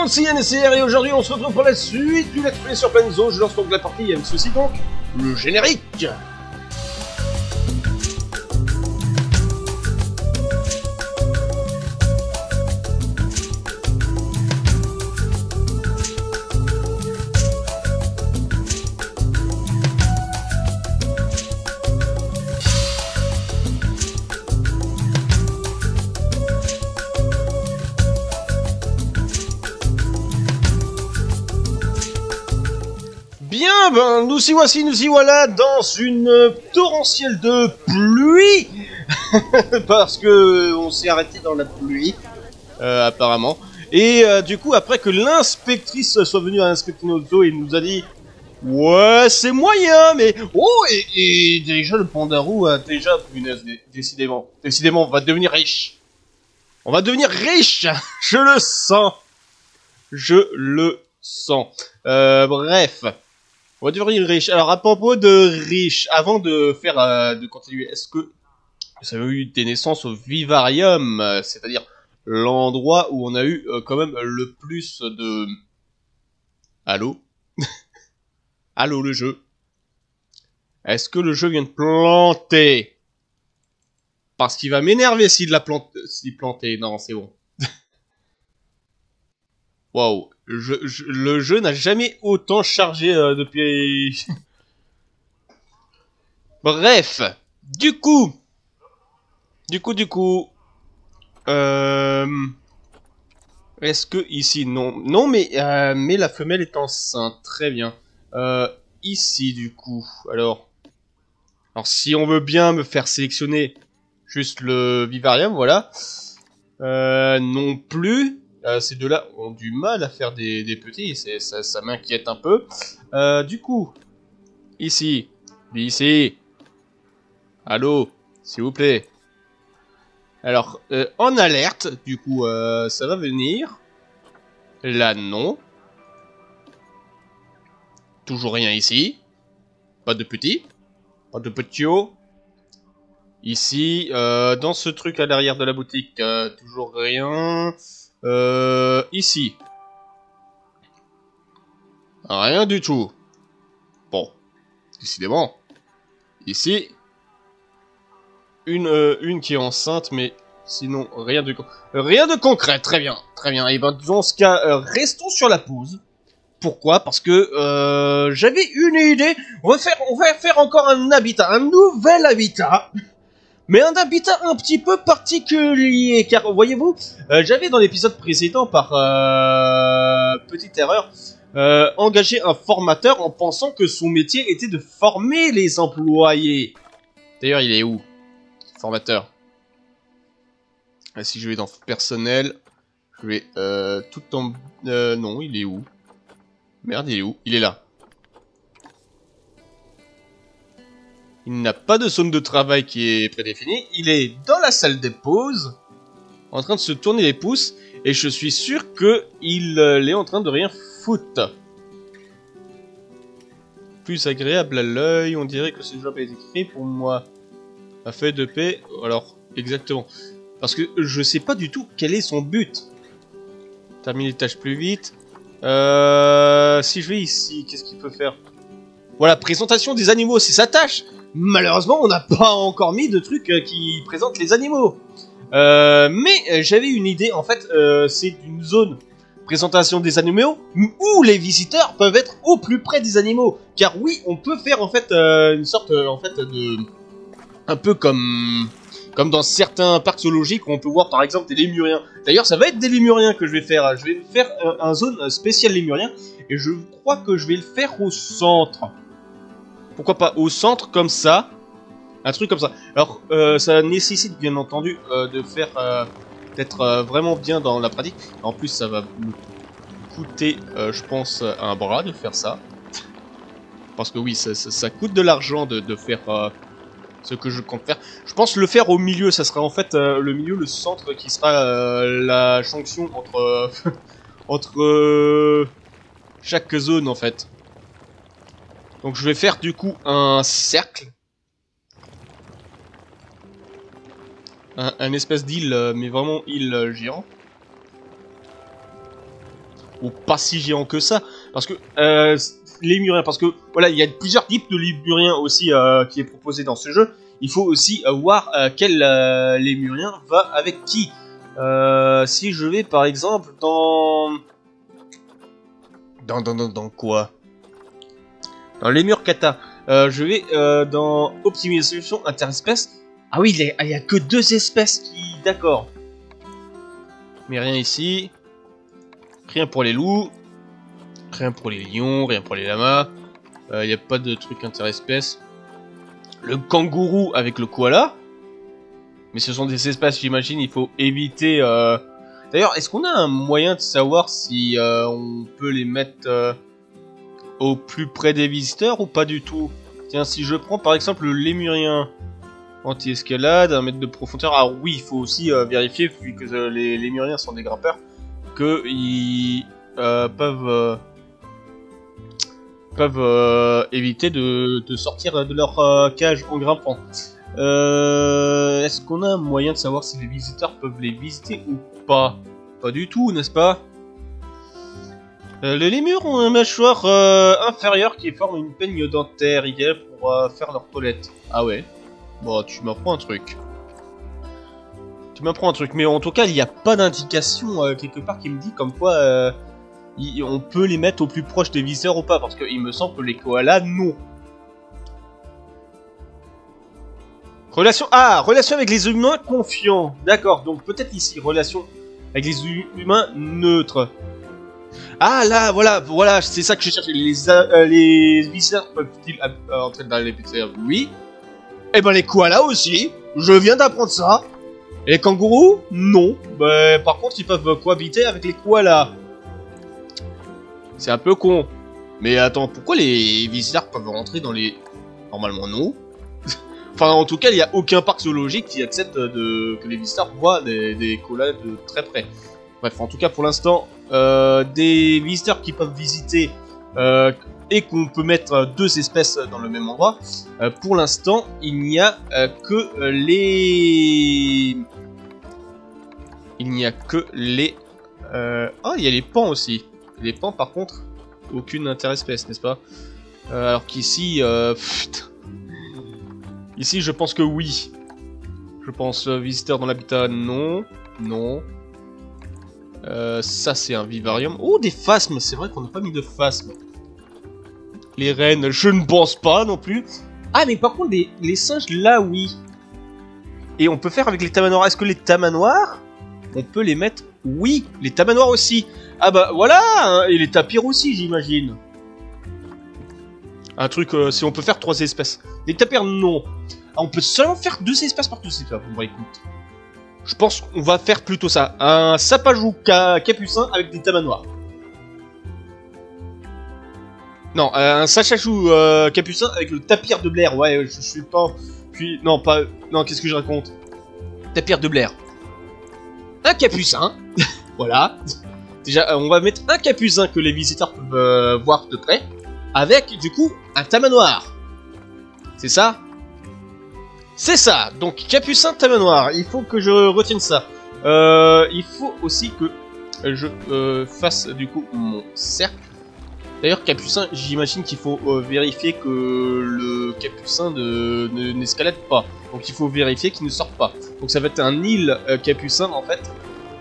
monde, c'est NSR et aujourd'hui on se retrouve pour la suite du Let's Play sur Penzo. Je lance donc la partie, il y a ceci donc, le générique ben, nous y voici, nous y voilà dans une torrentielle de pluie Parce que on s'est arrêté dans la pluie, euh, apparemment. Et euh, du coup, après que l'inspectrice soit venue à inspecter notre zoo et nous a dit Ouais, c'est moyen, mais... Oh, et, déjà le pandarou a déjà... Punaise, dé- décidément, décidément, on va devenir riche. On va devenir riche Je le sens Je le sens. Euh, bref. On va devenir riche. Alors, à propos de riche, avant de faire, euh, de continuer, est-ce que vous avez eu des naissances au vivarium, euh, c'est-à-dire l'endroit où on a eu euh, quand même le plus de... Allô Allô, le jeu Est-ce que le jeu vient de planter? Parce qu'il va m'énerver s'il l'a plante... s'il planté. Non, c'est bon. Waouh, le jeu n'a jamais autant chargé euh, depuis. Bref, du coup, du coup, du coup, euh... est-ce que ici, non, non, mais euh, mais la femelle est enceinte, très bien. Euh, ici, du coup, alors, alors si on veut bien me faire sélectionner juste le vivarium, voilà. Euh, non plus. Euh, ces deux-là ont du mal à faire des, petits, ça, m'inquiète un peu. Euh, du coup, ici, ici, allô, s'il vous plaît. Alors, euh, en alerte, du coup, euh, ça va venir. Là, non. Toujours rien ici. Pas de petits. Pas de petits. Ici, euh, dans ce truc à l'arrière de la boutique, toujours rien. Euh, ici. Rien du tout. Bon, décidément. Ici. Une, euh, une qui est enceinte, mais sinon rien de, rien de concret. Très bien, très bien. Et ben dans ce cas, euh, restons sur la pause. Pourquoi? Parce que euh, j'avais une idée. On va faire, on va faire encore un habitat, un nouvel habitat. Mais un habitat un petit peu particulier, car voyez-vous, euh, j'avais dans l'épisode précédent, par euh, petite erreur, euh, engagé un formateur en pensant que son métier était de former les employés. D'ailleurs, il est où Formateur? Ah, si je vais dans personnel, je vais tout en... Non, il est où? Merde, il est où? Il est là. Il n'a pas de zone de travail qui est prédéfinie. Il est dans la salle des pauses, en train de se tourner les pouces, et je suis sûr que il euh, est en train de rien foutre. Plus agréable à l'œil, on dirait que ce job est écrit pour moi. A fait de paix, alors exactement. Parce que je sais pas du tout quel est son but. Terminer les tâches plus vite. Euh, si je vais ici, qu'est-ce qu'il peut faire? Voilà, présentation des animaux, c'est sa tâche. Malheureusement, on n'a pas encore mis de trucs euh, qui présentent les animaux. Euh, mais euh, j'avais une idée, en fait, c'est une zone présentation des animaux où les visiteurs peuvent être au plus près des animaux. Car oui, on peut faire en fait une sorte en fait de un peu comme comme dans certains parcs zoologiques où on peut voir par exemple des lémuriens. D'ailleurs, ça va être des lémuriens que je vais faire. Je vais faire un, zone spécial lémurien et je crois que je vais le faire au centre. Pourquoi pas au centre comme ça Un truc comme ça. Alors, euh, ça nécessite bien entendu euh, de faire euh, d'être vraiment bien dans la pratique. En plus, ça va me coûter, je pense, un bras de faire ça. Parce que oui, ça, coûte de l'argent de, faire ce que je compte faire. Je pense le faire au milieu, ça sera en fait le milieu, le centre qui sera la jonction entre entre chaque zone en fait. Donc je vais faire du coup un cercle. Un, espèce d'île, euh, mais vraiment île euh, géant. ou pas si géants que ça. Parce que euh, les lémuriens, parce que voilà, il y a plusieurs types de lémuriens aussi euh, qui est proposé dans ce jeu. Il faut aussi voir quel lémurien va avec qui. si je vais par exemple. Dans, dans, dans, dans quoi? Dans lémur kata. je vais dans optimisation interespèce. Ah oui, il n'y a, a, que deux espèces qui... D'accord. Mais rien ici. Rien pour les loups. Rien pour les lions, rien pour les lamas. Il euh, n'y a pas de truc interespèces. Le kangourou avec le koala. Mais ce sont des espèces, j'imagine, il faut éviter... Euh... D'ailleurs, est-ce qu'on a un moyen de savoir si euh, on peut les mettre au plus près des visiteurs ou pas du tout? Tiens, si je prends par exemple le lémurien anti-escalade, un mètre de profondeur, ah oui, il faut aussi euh, vérifier, vu que les lémuriens sont des grimpeurs, qu'ils euh, peuvent euh, peuvent euh, éviter de, sortir de leur cage en grimpant. Est-ce qu'on a un moyen de savoir si les visiteurs peuvent les visiter ou pas? Pas du tout, n'est-ce pas? Les lémurs ont un mâchoire inférieur qui forme une peigne dentaire idéale pour faire leur toilette. Ah ouais Bon, tu m'apprends un truc tu m'apprends un truc. Mais en tout cas, il n'y a pas d'indication euh, quelque part qui me dit comme quoi euh, on peut les mettre au plus proche des viseurs ou pas. Parce qu'il me semble que les koalas, non. Relation... Ah Relation avec les humains confiants. D'accord, donc peut-être ici, relation avec les humains neutres. Ah là, voilà, voilà, c'est ça que je cherchais. Les, euh, les viseurs peuvent-ils entrer dans les viseurs Oui. Et eh ben les koalas aussi. Je viens d'apprendre ça. Et les kangourous? Non. Bah, par contre, ils peuvent cohabiter avec les koalas. C'est un peu con. Mais attends, pourquoi les visiteurs peuvent rentrer dans les... Normalement, non? enfin, en tout cas, il n'y a aucun parc zoologique qui accepte de... que les visiteurs voient des, des koalas de très près. Bref, en tout cas, pour l'instant, euh, des visiteurs qui peuvent visiter euh, et qu'on peut mettre deux espèces dans le même endroit, euh, pour l'instant, il n'y a euh, que les... Il n'y a que les... Ah, il y a les pans aussi. Les pans, par contre, aucune interespèce, n'est-ce pas? Alors qu'ici... Ici, je pense que oui. Je pense visiteur dans l'habitat, non. Non. Ça, c'est un vivarium. Oh, des phasmes C'est vrai qu'on n'a pas mis de phasmes. Les rennes, je ne pense pas non plus. Ah, mais par contre, les, singes, là, oui. Et on peut faire avec les tamanoirs. Est-ce que les tamanoirs, on peut les mettre? Oui, les tamanoirs aussi. Ah bah voilà, hein, et les tapirs aussi, j'imagine. Un truc, euh, si on peut faire trois espèces. Les tapirs, non. Ah, on peut seulement faire deux espèces par tous ces cas. Bon bah écoute. Je pense qu'on va faire plutôt ça. Un sapajou capucin avec des tamanoirs. Non, euh, un Sachachou euh, capucin avec le tapir de Blair. Ouais, je, suis pas... Puis, non, pas... Non, qu'est-ce que je raconte? Tapir de Blair. Un capucin. voilà. Déjà, euh, on va mettre un capucin que les visiteurs peuvent voir de près. Avec, du coup, un tamanoir. C'est ça? C'est ça Donc, capucin, tamanoir. Il faut que je retienne ça. il faut aussi que je fasse, du coup, mon cercle. D'ailleurs, Capucin, j'imagine qu'il faut euh, vérifier que le Capucin n'escalade pas. Donc il faut vérifier qu'il ne sort pas. Donc ça va être un île euh, Capucin en fait.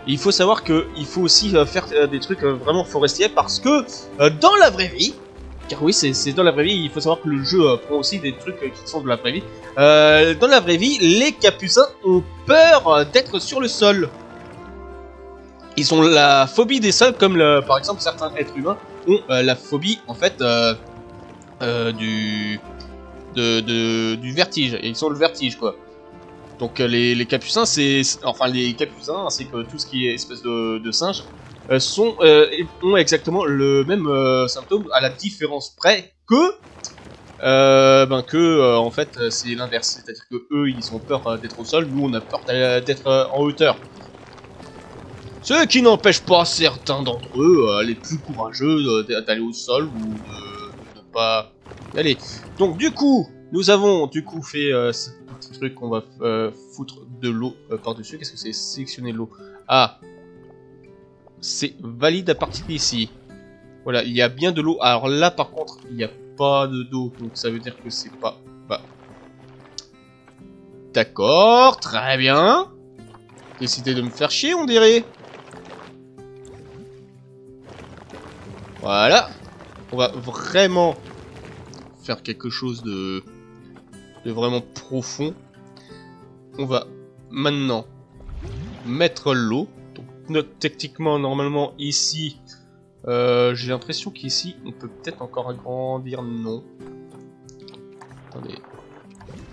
Et il faut savoir qu'il faut aussi euh, faire des trucs vraiment forestiers parce que dans la vraie vie, car oui c'est dans la vraie vie, il faut savoir que le jeu prend aussi des trucs qui sont de la vraie vie. dans la vraie vie, les Capucins ont peur d'être sur le sol. Ils ont la phobie des sols comme par exemple certains êtres humains euh, la phobie en fait euh, euh, du de, du vertige. Ils ont le vertige quoi. Donc les, les capucins, c'est enfin les capucins ainsi que tout ce qui est espèce de singe sont ont exactement le même symptôme à la différence près que ben que en fait c'est l'inverse, c'est-à-dire que eux ils ont peur d'être au sol, nous on a peur d'être en hauteur. Ce qui n'empêche pas certains d'entre eux, euh, les plus courageux, d'aller au sol ou de, ne pas y aller. Donc du coup, nous avons du coup fait euh, ce petit truc qu'on va euh, foutre de l'eau par-dessus. Qu'est-ce que c'est? Sélectionner l'eau. Ah C'est valide à partir d'ici. Voilà, il y a bien de l'eau. Alors là, par contre, il n'y a pas de d'eau. Donc ça veut dire que c'est pas... D'accord, très bien. Décidez de me faire chier, on dirait. Voilà. On va vraiment faire quelque chose de, de vraiment profond. On va maintenant mettre l'eau. Techniquement, normalement, ici, euh, j'ai l'impression qu'ici, on peut peut-être encore agrandir. Non. Attendez.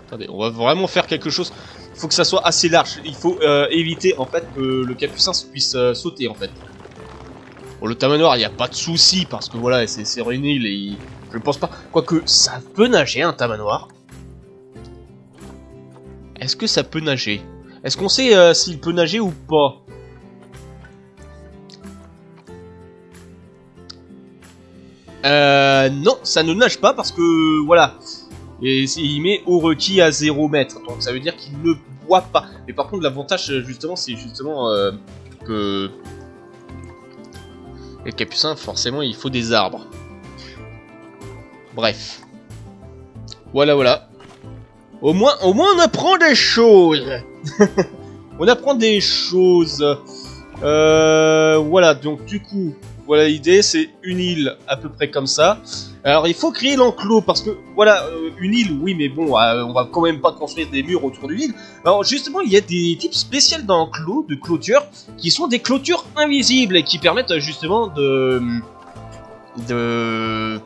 Attendez, on va vraiment faire quelque chose. Il faut que ça soit assez large. Il faut euh, éviter, en fait, que le capucin puisse euh, sauter, en fait. Pour le tamanoir, il n'y a pas de souci, parce que voilà, c'est île et je pense pas. Quoique, ça peut nager, un tamanoir. Est-ce que ça peut nager? Est-ce qu'on sait s'il peut nager ou pas? Euh, non, ça ne nage pas parce que, voilà, et il met au requis à 0 mètres, donc ça veut dire qu'il ne boit pas. Mais par contre, l'avantage, justement, c'est justement euh, que... Les capucins, forcément, il faut des arbres. Bref. Voilà, voilà. Au moins, au moins on apprend des choses On apprend des choses. Euh, voilà, donc du coup, voilà l'idée, c'est une île à peu près comme ça. Alors il faut créer l'enclos parce que voilà euh, une île, oui, mais bon, euh, on va quand même pas construire des murs autour d'une île. Alors justement, il y a des types spéciaux d'enclos, de clôtures, qui sont des clôtures invisibles et qui permettent justement de de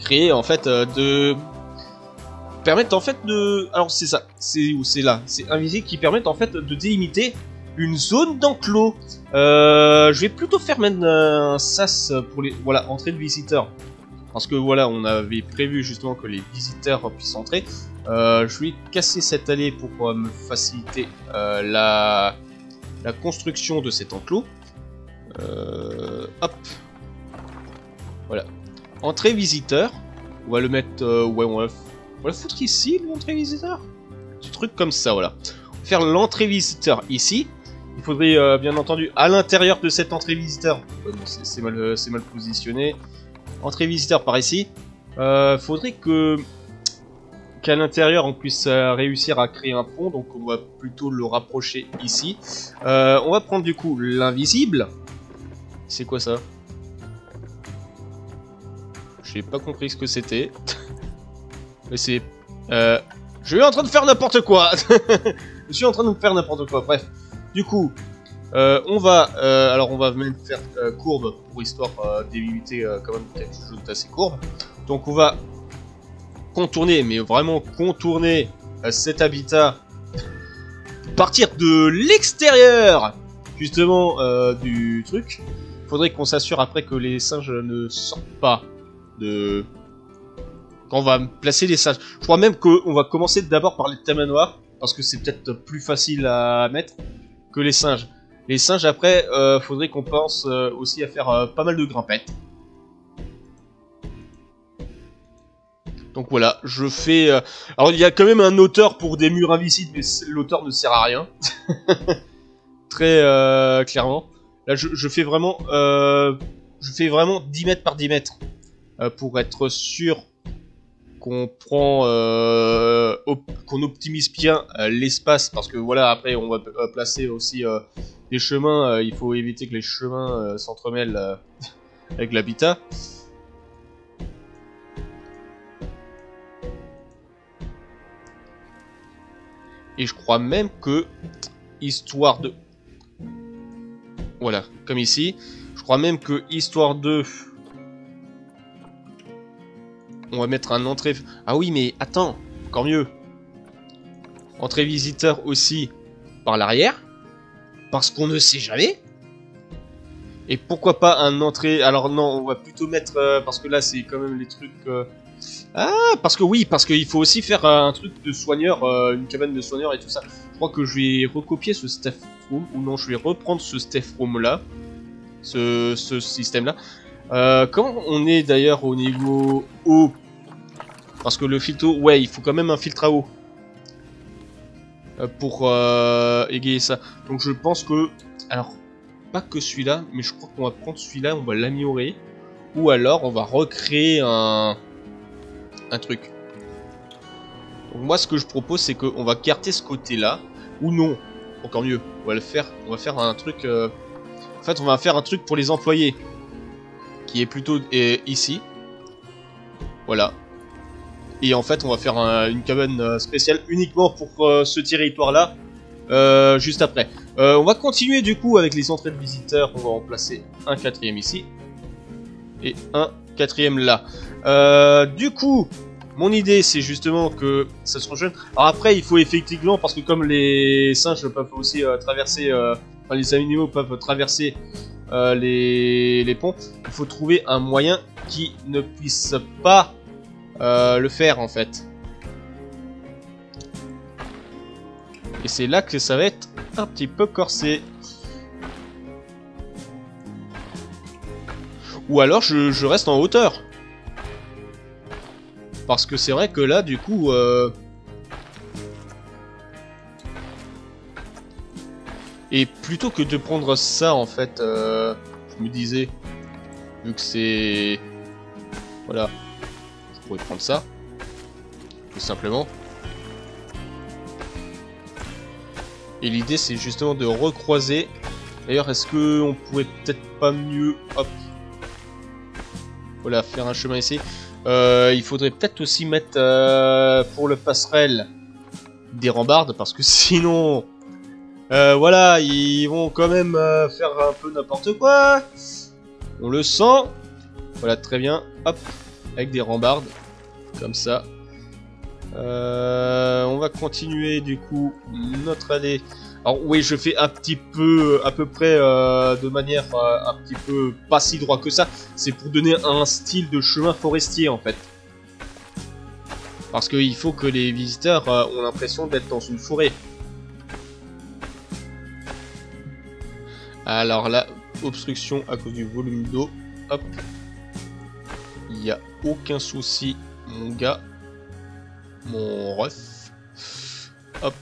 créer en fait euh, de permettent en fait de alors c'est ça, c'est où c'est là, c'est invisible qui permettent en fait de délimiter une zone d'enclos. Euh, je vais plutôt faire maintenant un sas pour les voilà entrée de visiteurs. Parce que voilà, on avait prévu justement que les visiteurs puissent entrer. Euh, je vais casser cette allée pour euh, me faciliter la, la construction de cet enclos. hop. Voilà. Entrée visiteur. On va le mettre... ouais, on va, on va le foutre ici, l'entrée visiteur? Petit truc comme ça, voilà. Faire l'entrée visiteur ici. Il faudrait euh, bien entendu à l'intérieur de cette entrée visiteur, c'est mal, euh, mal, positionné, entrée visiteur par ici, euh, faudrait que qu'à l'intérieur on puisse euh, réussir à créer un pont, donc on va plutôt le rapprocher ici. on va prendre du coup l'invisible. C'est quoi ça? J'ai pas compris ce que c'était. C'est... je suis en train de faire n'importe quoi Je suis en train de faire n'importe quoi, bref. Du coup, euh, on va, euh, alors on va même faire euh, courbe pour histoire d'éviter quand même quelque chose d'assez courbe. Donc on va contourner, mais vraiment contourner cet habitat, partir de l'extérieur justement du truc. Faudrait qu'on s'assure après que les singes ne sortent pas de quand on va placer les singes. Je crois même qu'on va commencer d'abord par les tamanoirs parce que c'est peut-être plus facile à mettre que les singes. Les singes, après, euh, faudrait qu'on pense euh, aussi à faire euh, pas mal de grimpettes. Donc voilà, je fais... Alors il y a quand même un auteur pour des murs invisibles, mais l'auteur ne sert à rien. Très clairement. Là je, fais vraiment... je fais vraiment 10 mètres par 10 mètres. pour être sûr qu'on prend, euh, qu'on optimise bien euh, l'espace, parce que voilà, après on va euh, placer aussi des chemins, il faut éviter que les chemins s'entremêlent avec l'habitat. Et je crois même que, histoire de... Voilà, comme ici, je crois même que, histoire de on va mettre un entrée... Ah oui, mais attends, encore mieux. Entrée visiteur aussi par l'arrière. Parce qu'on ne sait jamais. Et pourquoi pas un entrée... Alors non, on va plutôt mettre... Euh, parce que là, c'est quand même les trucs... Euh, ah, parce que oui, parce qu'il faut aussi faire un truc de soigneur, euh, une cabane de soigneur et tout ça. Je crois que je vais recopier ce staff room, ou non, je vais reprendre ce staff room là, ce, ce système là. Euh, comment on est d'ailleurs au niveau eau Parce que le filtre ouais, il faut quand même un filtre à eau. Euh, pour euh, égayer ça. Donc je pense que... Alors, pas que celui-là, mais je crois qu'on va prendre celui-là, on va l'améliorer. ou alors on va recréer un, un truc. Donc moi ce que je propose c'est qu'on va garder ce côté là, ou non, encore mieux, on va le faire, on va faire un truc, euh, en fait on va faire un truc pour les employés, qui est plutôt ici, voilà. Et en fait on va faire une cabane euh, spéciale uniquement pour euh, ce territoire là, juste après. on va continuer du coup avec les entrées de visiteurs, on va en placer un quatrième ici, et un quatrième là. du coup, mon idée, c'est justement que ça se rejoigne. Alors après, il faut effectivement, parce que comme les singes peuvent aussi euh, traverser, euh, enfin les animaux peuvent traverser euh, les, les, ponts, il faut trouver un moyen qui ne puisse pas le faire en fait. Et c'est là que ça va être un petit peu corsé. Ou alors je, je reste en hauteur. Parce que c'est vrai que là, du coup... Euh... Et plutôt que de prendre ça, en fait, euh, je me disais, vu que c'est... Voilà. Je pourrais prendre ça. Tout simplement. Et l'idée, c'est justement de recroiser. D'ailleurs, est-ce que on pourrait peut-être pas mieux... Hop. Voilà, faire un chemin ici. Euh, il faudrait peut-être aussi mettre euh, pour le passerelle des rambardes parce que sinon, euh, voilà, ils vont quand même faire un peu n'importe quoi. On le sent. Voilà, très bien. Hop, avec des rambardes comme ça. on va continuer du coup notre allée alors oui, je fais un petit peu, à peu près euh, de manière euh, un petit peu pas si droit que ça. C'est pour donner un style de chemin forestier en fait. Parce qu'il faut que les visiteurs euh, ont l'impression d'être dans une forêt. Alors là, obstruction à cause du volume d'eau. Hop. Il n'y a aucun souci, mon gars. Mon ref. Hop.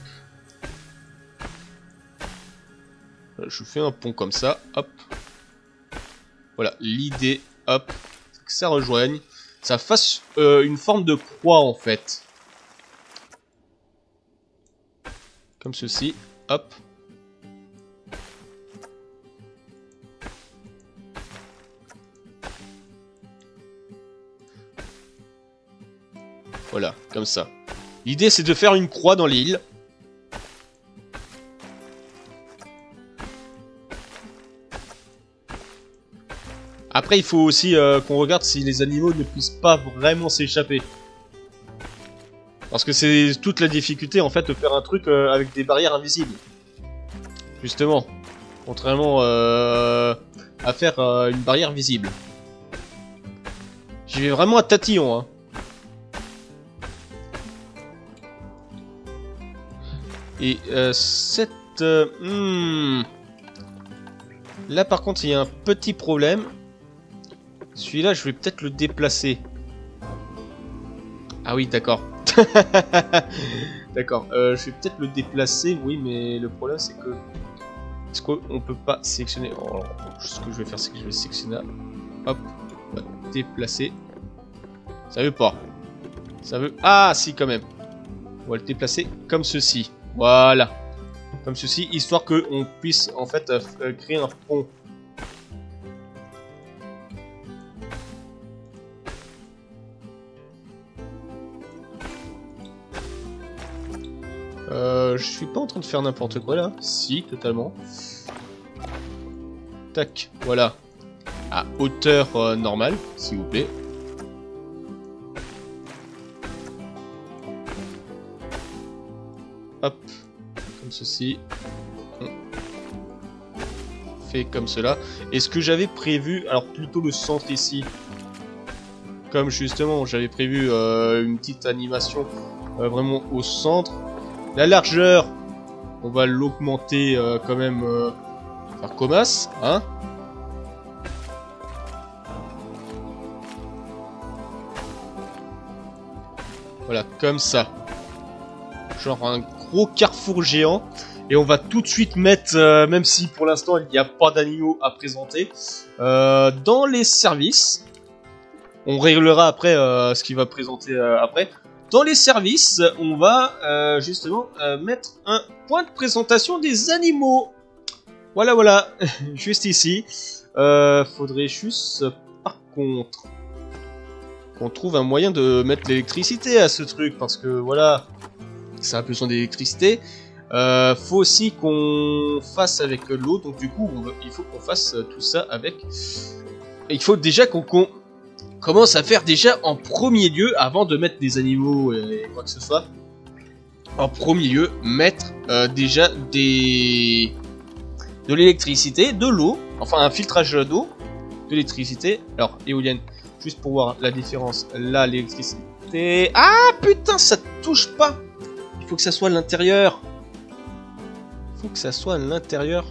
Euh, je fais un pont comme ça, hop. Voilà, l'idée, hop, que ça rejoigne. Ça fasse euh, une forme de croix en fait. Comme ceci, hop. Voilà, comme ça. L'idée c'est de faire une croix dans l'île. Après, il faut aussi euh, qu'on regarde si les animaux ne puissent pas vraiment s'échapper. Parce que c'est toute la difficulté, en fait, de faire un truc euh, avec des barrières invisibles. Justement. Contrairement euh, à faire une barrière visible. J'y vais vraiment à tatillon, hein. Et cette... Hmm. Là, par contre, il y a un petit problème. Celui-là, je vais peut-être le déplacer. Ah oui, d'accord. d'accord. Euh, je vais peut-être le déplacer, oui, mais le problème, c'est que... Est-ce qu'on peut pas sélectionner... Oh, ce que je vais faire, c'est que je vais sélectionner... Hop, déplacer. Ça veut pas. Ça veut... Ah, si, quand même. On va le déplacer comme ceci. Voilà. Comme ceci, histoire qu'on puisse, en fait, euh, créer un pont Euh, je suis pas en train de faire n'importe quoi là Si, totalement. Tac, voilà. À hauteur euh, normale, s'il vous plaît. Hop, comme ceci. Fait comme cela. Et ce que j'avais prévu, alors plutôt le centre ici, comme justement j'avais prévu euh, une petite animation vraiment au centre, la largeur, on va l'augmenter euh, quand même euh, par Comas, hein Voilà, comme ça. Genre un carrefour géant. Et on va tout de suite mettre, euh, même si pour l'instant il n'y a pas d'animaux à présenter, dans les services. on réglera après ce qu'il va présenter après. Dans les services, on va justement mettre un point de présentation des animaux. Voilà, voilà, juste ici. faudrait juste, par contre, qu'on trouve un moyen de mettre l'électricité à ce truc, parce que voilà, ça a besoin d'électricité. Euh, faut aussi qu'on fasse avec l'eau, donc du coup, il faut qu'on fasse tout ça avec... Il faut déjà qu'on commence à faire déjà en premier lieu, avant de mettre des animaux et quoi que ce soit, en premier lieu, mettre euh, déjà des... de l'électricité, de l'eau, enfin un filtrage d'eau, de l'électricité, alors éolienne, juste pour voir la différence, là l'électricité... Ah putain, ça touche pas faut que ça soit à l'intérieur faut que ça soit à l'intérieur.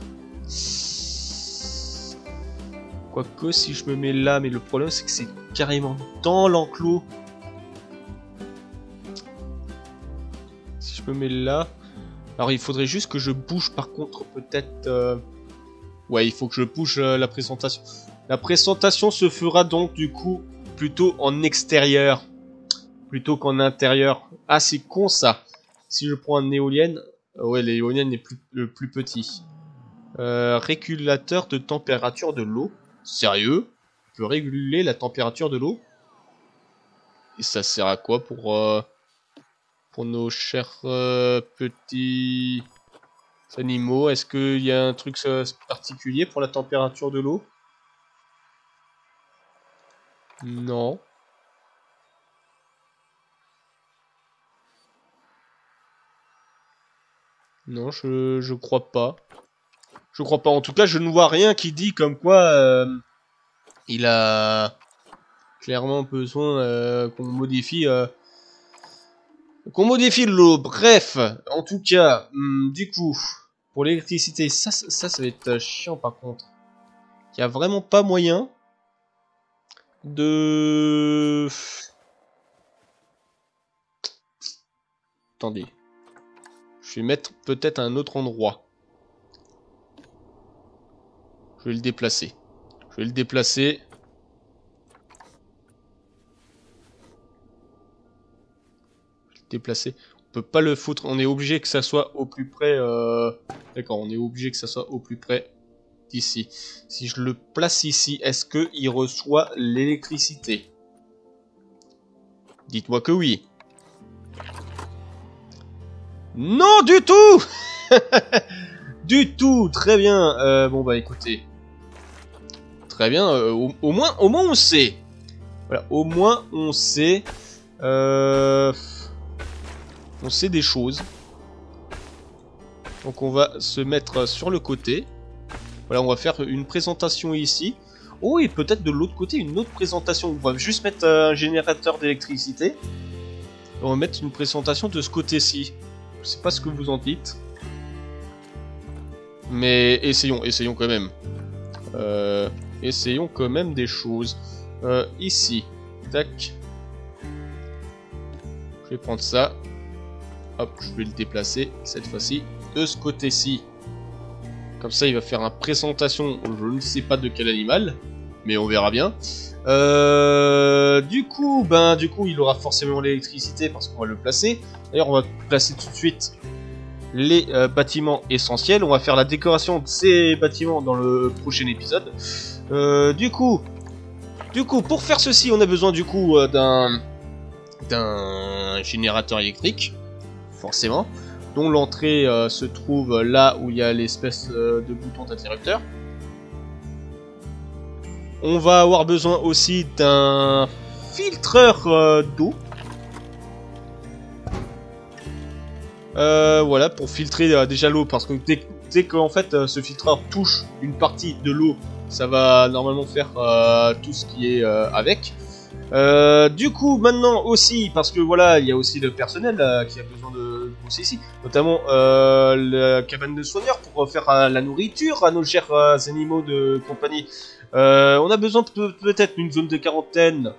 Quoique, si je me mets là, mais le problème c'est que c'est carrément dans l'enclos. Si je me mets là... Alors il faudrait juste que je bouge par contre peut-être... Euh, ouais, il faut que je bouge euh, la présentation. La présentation se fera donc du coup plutôt en extérieur. Plutôt qu'en intérieur. Ah c'est con ça. Si je prends un éolienne, euh, ouais, l'éolienne est plus, le plus petit. Euh, régulateur de température de l'eau. Sérieux? Je peux réguler la température de l'eau? Et ça sert à quoi pour, euh, pour nos chers petits animaux? Est-ce qu'il y a un truc particulier pour la température de l'eau? Non. Non, je, je crois pas. Je crois pas. En tout cas, je ne vois rien qui dit comme quoi euh, il a clairement besoin euh, qu'on modifie euh, qu'on modifie l'eau. Bref, en tout cas, hmm, du coup, pour l'électricité, ça, ça, ça va être chiant par contre. Il y a vraiment pas moyen de. Attendez. Mettre peut-être un autre endroit. Je vais le déplacer. Je vais le déplacer. déplacer. On peut pas le foutre. On est obligé que ça soit au plus près. Euh, d'accord, on est obligé que ça soit au plus près d'ici. Si je le place ici, est-ce qu'il reçoit l'électricité? Dites-moi que oui. Non, du tout Du tout Très bien. Euh, bon, bah écoutez. Très bien. Euh, au, moins, on sait. Voilà, au moins, on sait. Euh, on sait des choses. Donc, on va se mettre sur le côté. Voilà, on va faire une présentation ici. Oh, et peut-être de l'autre côté, une autre présentation. On va juste mettre un générateur d'électricité. On va mettre une présentation de ce côté-ci. Je sais pas ce que vous en dites. Mais essayons, essayons quand même. Euh, essayons quand même des choses. Euh, ici. Tac. Je vais prendre ça. Hop, je vais le déplacer cette fois-ci de ce côté-ci. Comme ça, il va faire une présentation, je ne sais pas de quel animal, mais on verra bien. Euh, du coup, ben, du coup, il aura forcément l'électricité parce qu'on va le placer. D'ailleurs, on va placer tout de suite les euh, bâtiments essentiels. On va faire la décoration de ces bâtiments dans le prochain épisode. Euh, du coup, du coup, pour faire ceci, on a besoin du coup d'un d'un générateur électrique, forcément, dont l'entrée se trouve là où il y a l'espèce de bouton d'interrupteur. On va avoir besoin aussi d'un filtreur euh, d'eau. Euh, voilà, pour filtrer euh, déjà l'eau, parce que dès, qu'en fait ce filtreur touche une partie de l'eau, ça va normalement faire tout ce qui est avec. du coup, maintenant aussi, parce que voilà, il y a aussi le personnel qui a besoin de bosser ici, notamment la cabane de soigneurs pour faire la nourriture à nos chers animaux de compagnie. Euh, on a besoin peut-être d'une zone de quarantaine.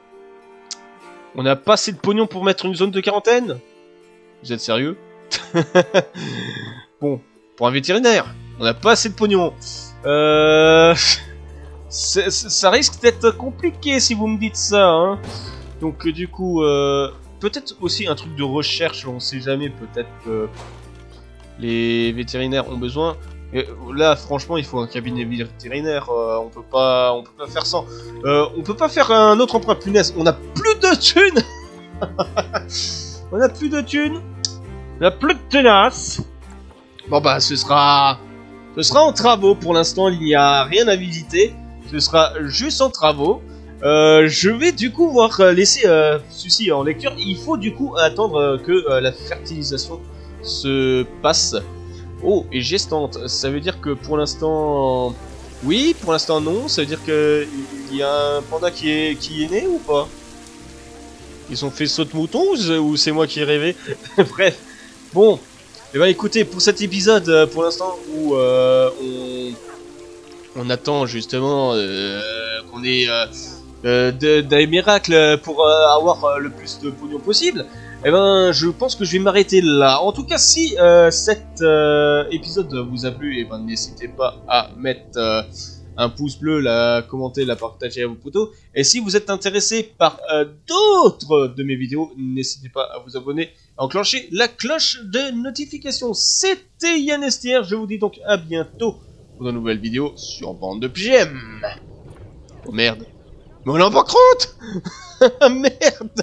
On n'a pas assez de pognon pour mettre une zone de quarantaine? Vous êtes sérieux? Bon, pour un vétérinaire, on n'a pas assez de pognon. Euh... ça risque d'être compliqué si vous me dites ça. Hein. Donc euh, du coup, peut-être aussi un truc de recherche, on sait jamais, peut-être que les vétérinaires ont besoin. Là, franchement, il faut un cabinet vétérinaire. Euh, on peut pas, on peut pas faire sans. on peut pas faire un autre emprunt. Punaise, on a plus de thunes. on a plus de thunes. On a plus de tenaces. Bon bah, ce sera, ce sera en travaux. Pour l'instant, il n'y a rien à visiter. Ce sera juste en travaux. Euh, je vais du coup voir euh, laisser euh, ceci en lecture. Il faut du coup attendre que la fertilisation se passe. Oh, et gestante, ça veut dire que pour l'instant... Oui, pour l'instant non, ça veut dire que il y a un panda qui est, né ou pas? Ils ont fait saut de mouton ou c'est moi qui ai rêvé? Bref, bon, eh ben écoutez, pour cet épisode, pour l'instant où on, on attend justement qu'on ait euh, des miracles pour euh, avoir euh, le plus de pognon possible, eh ben, je pense que je vais m'arrêter là. En tout cas, si cet épisode vous a plu, eh ben, n'hésitez pas à mettre un pouce bleu, la commenter, la partager à vos potos. Et si vous êtes intéressé par d'autres de mes vidéos, n'hésitez pas à vous abonner, à enclencher la cloche de notification. C'était Yann Estier, je vous dis donc à bientôt pour de nouvelles vidéos sur Bande de PGM. Oh merde. Mais on est en banqueroute Merde